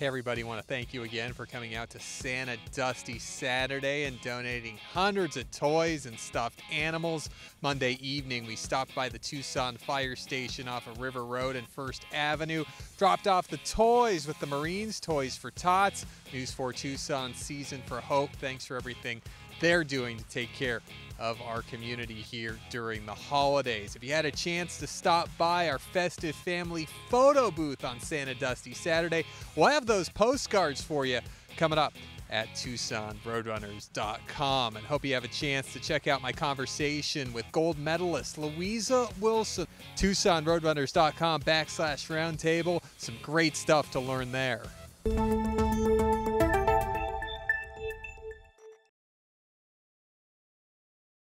Hey, everybody, want to thank you again for coming out to Santa Dusty Saturday and donating hundreds of toys and stuffed animals. Monday evening, we stopped by the Tucson Fire Station off of River Road and First Avenue, dropped off the toys with the Marines Toys for Tots, News 4 Tucson Season for Hope. Thanks for everything they're doing to take care of our community here during the holidays. If you had a chance to stop by our festive family photo booth on Santa Dusty Saturday, we'll have those postcards for you coming up at TucsonRoadrunners.com. And hope you have a chance to check out my conversation with gold medalist Louisa Wilson. TucsonRoadrunners.com backslash roundtable. Some great stuff to learn there.